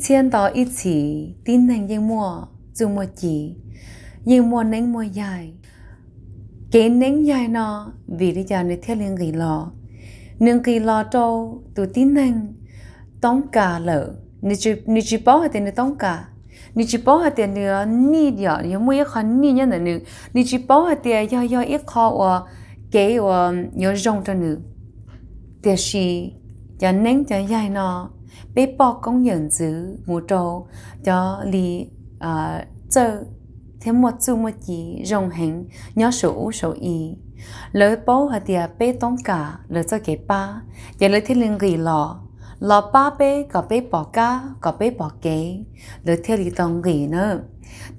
千到一起，丁能应么做么几，应么能么dài cái nén dài nó vì lý do này theo liên kỳ lò nương kỳ lò trâu tụ tin năng tông cả lợ ni chỉ ni chỉ bảo hạt tiền tông cả ni chỉ bảo hạt tiền nữa ni giờ nhiều mấy khó ni nhá nữa ni chỉ bảo hạt tiền do do ít khó và cái và nhớ rong cho nữa tiền gì cho nén cho dài nó bé bỏ công nhận giữ một trâu cho li à chơi thêm một chút một chỉ rong hình nhớ số số y lỡ bố hạt tiền bé tông cả, lỡ cho cái ba. Giờ lỡ thiên linh ghi lò lò ba bé có bé bỏ cá có bé bỏ kế lỡ theo đi tông ghi nữa.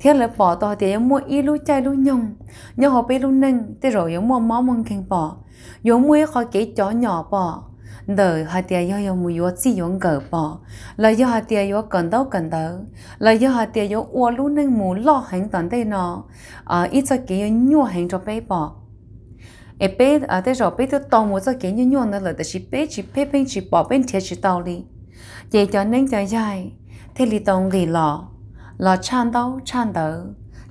Theo lỡ bỏ to thì mua y lu chay lu nhung nhớ họ bé lu nâng thế rồi em mua máu măng kinh bỏ. Giống mua khỏi cái chó nhỏ bỏ đời hai tia yo yo mùi yo chỉ yo ngờ bỏ là do hai tia yo cần đâu cần đâu là do hai tia yo uo lu nâng mù lo hành tận đây nó à ít cho kia nhua hành cho bé bỏ e bé à thế rồi bé tôi tao một cho kia nhua nhua nữa là chỉ bé chỉ bé bên chỉ bỏ bên thiệt chỉ tao đi vậy cho nên cho dài thế li tông gì lọ lọ chan đâu chan đâu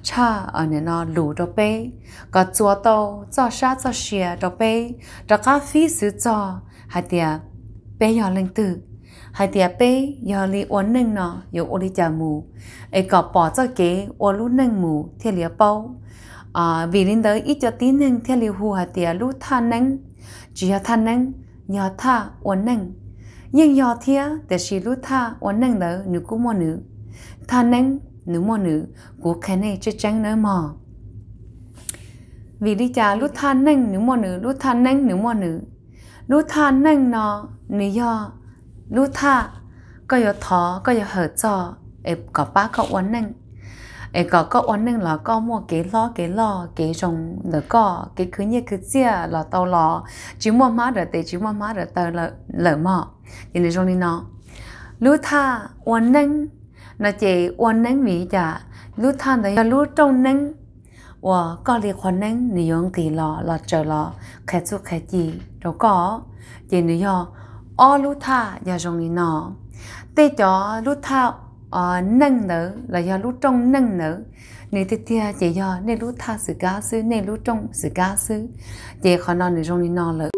cha ở nơi nó lù cho bé có chùa đâu cho sát cho xìa cho bé cho cà phê sữa cho hai tia bé giờ lên từ hai tia bé giờ li uốn nâng nó giờ uốn đi chả mù ấy e có bỏ cho kế uốn lú nâng mù theo liệt bao à vì linh tới ít cho tí nâng theo liệt hù hai tia lú tha nâng chỉ là tha nâng nhờ tha uốn nâng nhưng giờ thia để chỉ lú tha uốn nâng đó nữ cũng mua nữ tha nâng nữ mua nữ của cái này chắc chắn nữa mà vì đi chả lú than nâng nữ mua nữ lú than nâng nữ mua nữ 如他能呢，你要如他ก็要他ก็要合作，诶，个把个我能，诶，个个我能了，个么给老给老给种那个给去年去接了到了，就么妈的对，就么妈的到了了嘛，你那种的呢？如他我能，那这我能米家，如他的要如种能。我搞里可能你用地了了着了，开出开机，就搞，今你要哦路他要用你呢，对着路他ờ nâng nữa là do lúc trong nâng nữa nếu tiếp theo chỉ do nên lúc tha sự cá sư nên lúc trong sự cá sư chỉ khó nói nên trong đi nó lợi